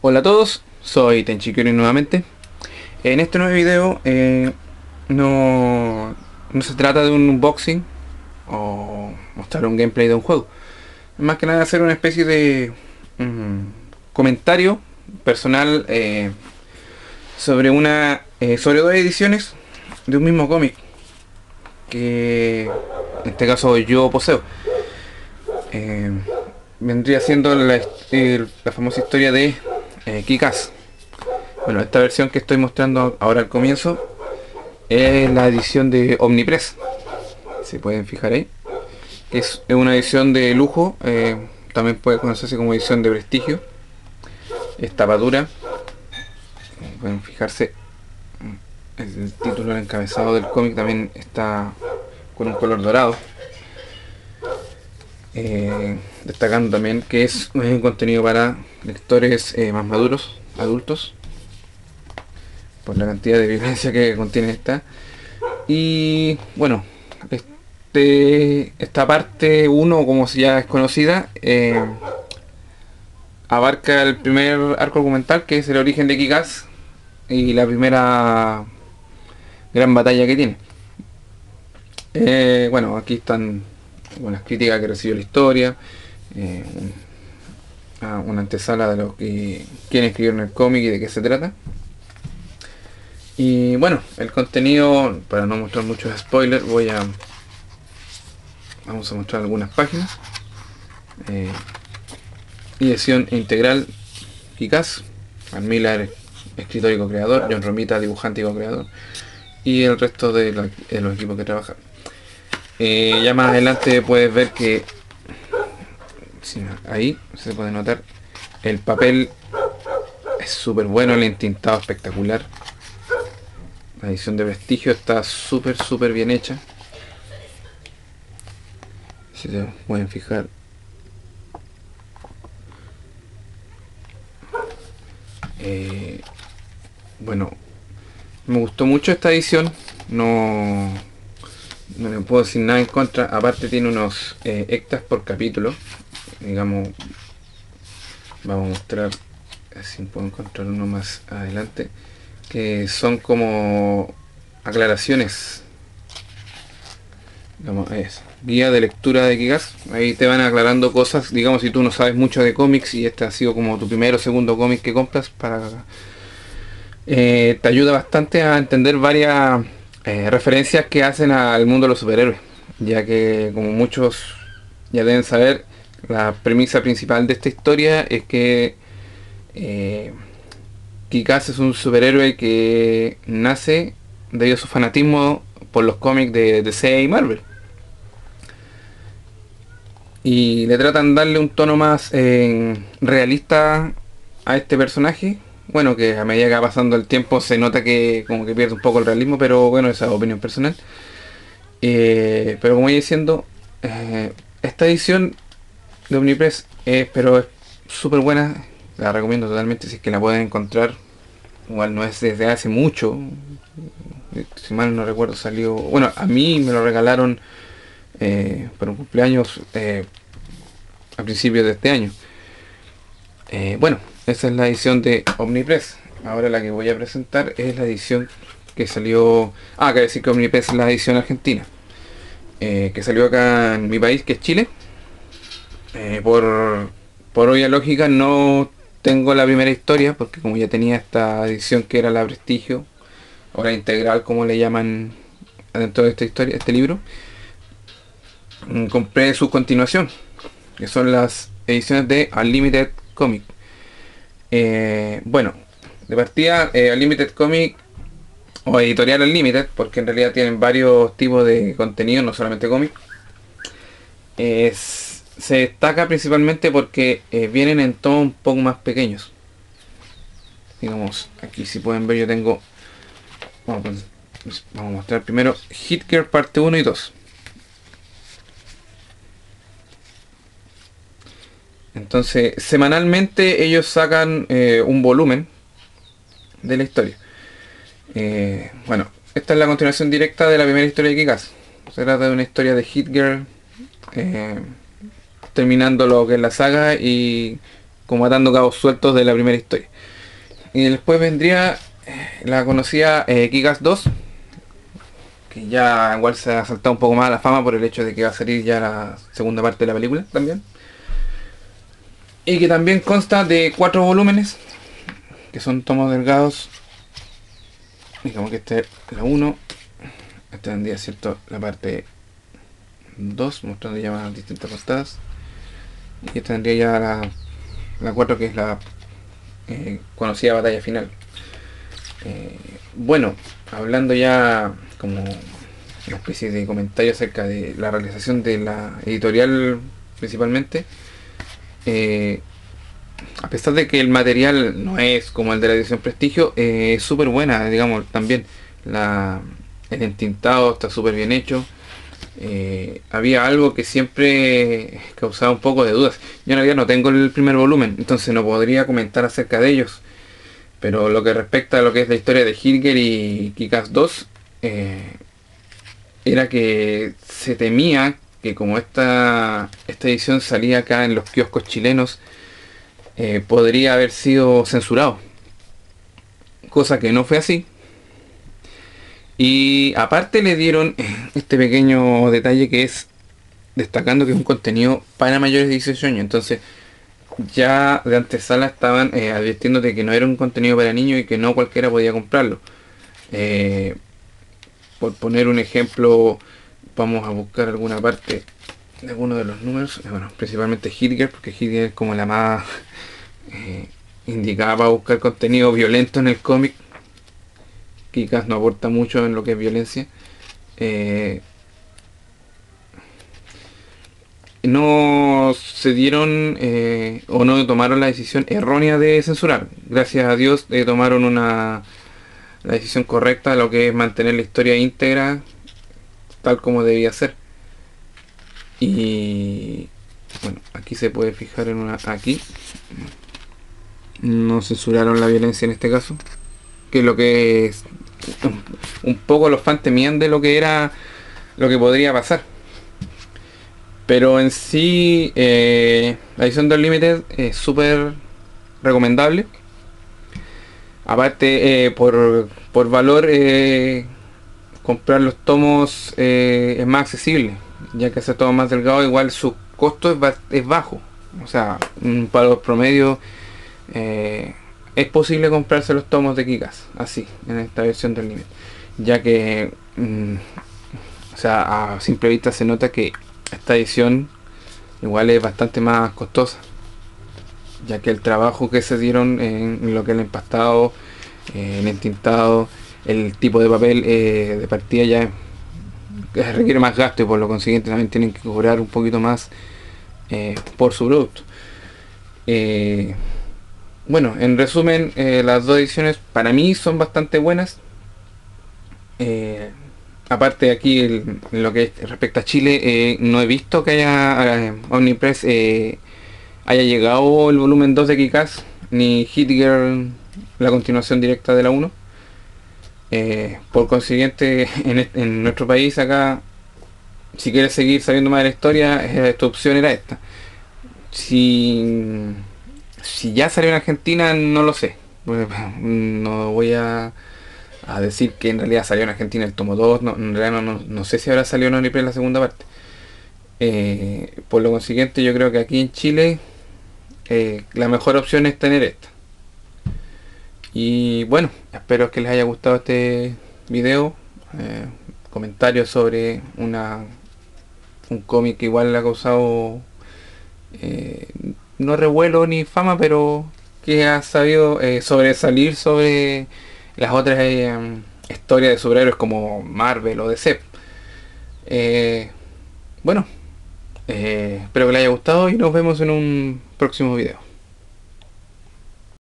Hola a todos, soy Tenchikuri nuevamente. En este nuevo video eh, no, no se trata de un unboxing o mostrar un gameplay de un juego. Más que nada hacer una especie de mm, comentario personal eh, sobre una eh, sobre dos ediciones de un mismo cómic que en este caso yo poseo. Eh, vendría siendo la, la famosa historia de eh, Kikas. Bueno, esta versión que estoy mostrando ahora al comienzo es la edición de Omnipress. Se pueden fijar ahí. Es una edición de lujo, eh, también puede conocerse como edición de prestigio. Es tapadura. Pueden fijarse, el título el encabezado del cómic también está con un color dorado. Eh, destacando también que es un contenido para lectores eh, más maduros, adultos, por la cantidad de violencia que contiene esta. Y bueno, este, esta parte 1, como si ya es conocida, eh, abarca el primer arco argumental, que es el origen de Kikas y la primera gran batalla que tiene. Bueno, aquí están buenas críticas que recibió la historia, eh, ah, una antesala de lo que quién escribieron el cómic y de qué se trata. Y bueno, el contenido, para no mostrar muchos spoilers, voy a vamos a mostrar algunas páginas. Eh, edición integral Kikas, Van Miller, escritor y co-creador, John Romita, dibujante y co-creador, y el resto de, de los equipos que trabajan. Eh, ya más adelante puedes ver que ahí se puede notar el papel es súper bueno, el entintado espectacular. La edición de prestigio está súper súper bien hecha. Si se pueden fijar. Eh, bueno, me gustó mucho esta edición. No, no le puedo decir nada en contra. Aparte tiene unos eh, extras por capítulo. Digamos, vamos a mostrar, si puedo encontrar uno más adelante, que son como aclaraciones. Digamos, es guía de lectura de Kikas. Ahí te van aclarando cosas, digamos, si tú no sabes mucho de cómics y este ha sido como tu primero o segundo cómic que compras para eh, te ayuda bastante a entender varias eh, referencias que hacen al mundo de los superhéroes, ya que como muchos ya deben saber, la premisa principal de esta historia es que eh, Kikas es un superhéroe que nace debido a su fanatismo por los cómics de DC y Marvel. Y le tratan de darle un tono más eh, realista a este personaje. Bueno, que a medida que va pasando el tiempo se nota que como que pierde un poco el realismo, pero bueno, esa es opinión personal. Eh, pero como iba diciendo, eh, esta edición de Omnipress es, pero es súper buena. La recomiendo totalmente si es que la pueden encontrar. Igual no es desde hace mucho. Si mal no recuerdo salió... Bueno, a mí me lo regalaron eh, para un cumpleaños eh, a principios de este año. Eh, bueno, esa es la edición de Omnipress. Ahora la que voy a presentar es la edición que salió... Ah, que decir que Omnipress es la edición argentina. eh, que salió acá en mi país, que es Chile. Eh, por, por obvia lógica no tengo la primera historia, porque como ya tenía esta edición que era la Prestigio, ahora integral como le llaman dentro de esta historia, este libro, mm, compré su continuación, que son las ediciones de Unlimited Comic. Eh, bueno, de partida eh, Unlimited Comic o Editorial Unlimited, porque en realidad tienen varios tipos de contenido, no solamente cómic. Se destaca principalmente porque eh, vienen en tonos un poco más pequeños. Digamos, aquí si pueden ver yo tengo... Vamos a mostrar primero Hit Girl parte 1 y 2. Entonces, semanalmente ellos sacan eh, un volumen de la historia. Eh, bueno, esta es la continuación directa de la primera historia de Kikas. Se trata de una historia de Hit Girl, eh, terminando lo que es la saga y como atando cabos sueltos de la primera historia. Y después vendría la conocida Kikas 2, que ya igual se ha saltado un poco más a la fama por el hecho de que va a salir ya la segunda parte de la película también. Y que también consta de cuatro volúmenes, que son tomos delgados. Digamos que este es la 1, este vendría cierto la parte 2, mostrando ya más distintas postadas. Y esta tendría ya la, la 4 que es la eh, conocida batalla final. Eh, bueno, hablando ya como una especie de comentario acerca de la realización de la editorial principalmente, eh, a pesar de que el material no es como el de la edición Prestigio, es súper buena, digamos, también el entintado está súper bien hecho. Eh, había algo que siempre causaba un poco de dudas. Yo en realidad no tengo el primer volumen, entonces no podría comentar acerca de ellos. Pero lo que respecta a lo que es la historia de Hilger y Kikas 2, eh, era que se temía que como esta, esta edición salía acá en los kioscos chilenos, eh, podría haber sido censurado. Cosa que no fue así. Y aparte le dieron este pequeño detalle que es destacando que es un contenido para mayores de 18 años. Entonces ya de antesala estaban eh, advirtiendo de que no era un contenido para niños y que no cualquiera podía comprarlo. Eh, por poner un ejemplo, vamos a buscar alguna parte de alguno de los números. Eh, bueno, principalmente Hitler, porque Hitler es como la más indicada para buscar contenido violento en el cómic no aporta mucho en lo que es violencia. Eh, no se dieron eh, o no tomaron la decisión errónea de censurar. Gracias a Dios eh, tomaron una la decisión correcta, lo que es mantener la historia íntegra tal como debía ser. Y bueno, aquí se puede fijar en una aquí. No censuraron la violencia en este caso, que lo que es un poco los fans temían de lo que era lo que podría pasar. Pero en sí, eh, la edición de Limited es súper recomendable. Aparte, eh, por, por, valor, eh, comprar los tomos es más accesible, ya que ese tomo más delgado, igual su costo es, es bajo. O sea, para los promedios es posible comprarse los tomos de Kikas, así, en esta versión del Limited ya que mm, o sea, a simple vista se nota que esta edición igual es bastante más costosa ya que el trabajo que se dieron en lo que el empastado eh, el entintado el tipo de papel eh, de partida ya requiere más gasto y por lo consiguiente también tienen que cobrar un poquito más eh, por su producto bueno en resumen las dos ediciones para mí son bastante buenas eh, aparte aquí lo que respecta a Chile, eh, no he visto que haya eh, Omnipress haya llegado el volumen 2 de Kikas, ni Hit Girl la continuación directa de la 1. Por consiguiente, en, nuestro país acá, si quieres seguir sabiendo más de la historia, tu opción era esta. Si, si ya salió en Argentina, no lo sé. No voy a decir que en realidad salió en Argentina el tomo 2, no, en realidad no, sé si habrá salido en en la segunda parte. Eh, por lo consiguiente yo creo que aquí en Chile eh, la mejor opción es tener esta. Y bueno, espero que les haya gustado este video. Eh, comentarios sobre una un cómic que igual le ha causado no revuelo ni fama, pero que ha sabido sobresalir sobre las otras eh, historias de superhéroes como Marvel o DC. Eh, bueno, eh, espero que les haya gustado y nos vemos en un próximo video.